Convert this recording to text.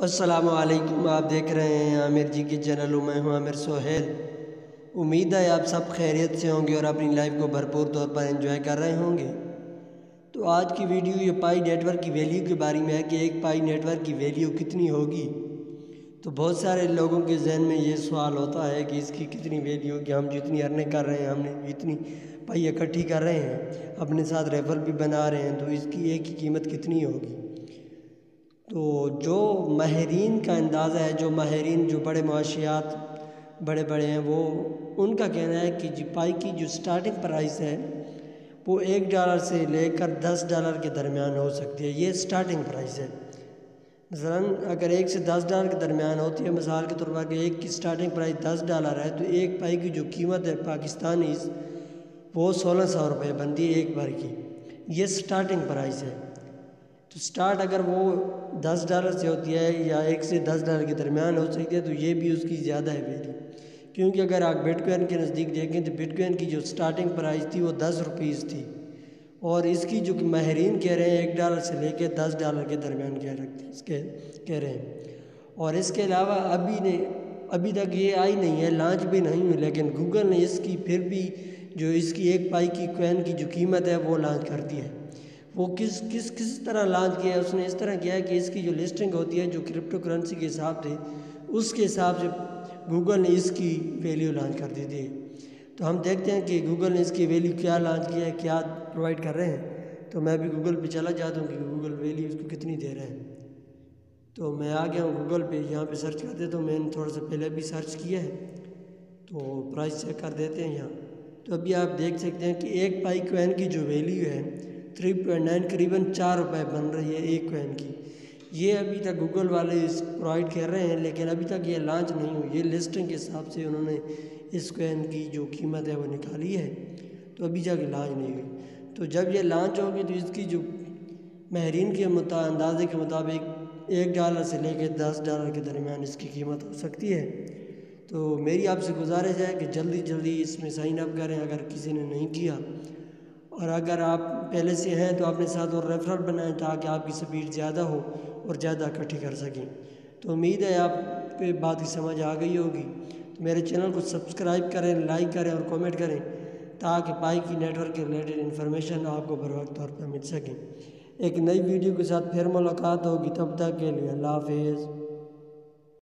असलकुम आप देख रहे हैं आमिर जी के चैनल, मैं हूँ आमिर सोहेल। उम्मीद है आप सब खैरियत से होंगे और अपनी लाइफ को भरपूर तौर पर एंजॉय कर रहे होंगे। तो आज की वीडियो, ये पाई नेटवर्क की वैल्यू के बारे में है कि एक पाई नेटवर्क की वैल्यू कितनी होगी। तो बहुत सारे लोगों के जहन में ये सवाल होता है कि इसकी कितनी वैल्यू होगी हम जितनी अर्निंग कर रहे हैं, हमने जितनी पाई इकट्ठी कर रहे हैं, अपने साथ रेफर भी बना रहे हैं तो इसकी एक ही कीमत कितनी होगी? तो जो माहरीन का अंदाज़ा है, जो माहरीन, जो बड़े मुआशियात, बड़े बड़े हैं, वो, उनका कहना है कि पाई की जो स्टार्टिंग प्राइस है, वो एक डॉलर से लेकर दस डॉलर के दरमियान हो सकती है। ये स्टार्टिंग प्राइस है। मसलन, अगर एक से दस डॉलर के दरमियान होती है, मिसाल के तौर पर एक की स्टार्टिंग प्राइस दस डॉलर है तो एक पाई की जो कीमत है पाकिस्तानी वो सोलह सौ रुपये बनती है एक बार की। ये स्टार्टिंग प्राइस है। तो स्टार्ट अगर वो दस डॉलर से होती है या एक से दस डॉलर के दरमियान हो सकती है तो ये भी उसकी ज़्यादा है वैल्यू क्योंकि अगर आप बिटकॉइन के नज़दीक देखें तो बिटकॉइन की जो स्टार्टिंग प्राइस थी, वो दस रुपीज़ थी. और इसकी जो माहरीन कह रहे हैं, एक डॉलर से लेकर दस डॉलर के दरमियान कह रखती कह रहे हैं. और इसके अलावा अभी ने, अभी तक ये आई नहीं है लॉन्च भी नहीं हुई, लेकिन गूगल ने इसकी फिर भी जो इसकी एक पाई की कोइन की जो कीमत है, वो लॉन्च कर दी है. वो किस किस किस तरह लॉन्च किया है, उसने इस तरह किया है कि इसकी जो लिस्टिंग होती है, जो क्रिप्टो करेंसी के हिसाब से, उसके हिसाब से गूगल ने इसकी वैल्यू लॉन्च कर दी थी। तो हम देखते हैं कि गूगल ने इसकी वैल्यू क्या लॉन्च किया है, क्या प्रोवाइड कर रहे हैं। तो मैं भी गूगल पे चला जाता हूँ कि गूगल वैल्यू इसको कितनी दे रहे हैं। तो मैं आ गया हूँ गूगल पे, यहाँ पे सर्च कर देता हूँ मैंने थोड़ा सा पहले भी सर्च किया है। तो प्राइस चेक कर देते हैं यहाँ। तो अभी आप देख सकते हैं कि एक पाई कोइन की जो वैल्यू है थ्री पॉइंट नाइन करीबन चार रुपये बन रही है एक कोइन की। ये अभी तक गूगल वाले इस प्रोवाइड कर रहे हैं, लेकिन अभी तक ये लॉन्च नहीं हुई। ये लिस्टिंग के हिसाब से उन्होंने इस कोइन की जो कीमत है वो निकाली है तो अभी तक लॉन्च नहीं हुई। तो जब ये लॉन्च होगी तो इसकी जो महरीन के मुता, अंदाजे के मुताबिक एक डॉलर से लेकर दस डॉलर के दरमियान इसकी कीमत हो सकती है। तो मेरी आपसे गुजारिश है कि जल्दी जल्दी इसमें साइन अप करें। अगर किसी ने नहीं किया और अगर आप पहले से हैं तो अपने साथ और रेफरल बनाएँ ताकि आपकी स्पीड ज़्यादा हो और ज़्यादा इकट्ठी कर सकें। तो उम्मीद है आप बात की समझ आ गई होगी। तो मेरे चैनल को सब्सक्राइब करें लाइक करें और कमेंट करें ताकि पाई की नेटवर्क के रिलेटेड इन्फॉर्मेशन आपको बर वक्त तौर पर मिल सकें। एक नई वीडियो के साथ फिर मुलाकात होगी। तब तक के लिए अल्लाह हाफिज़।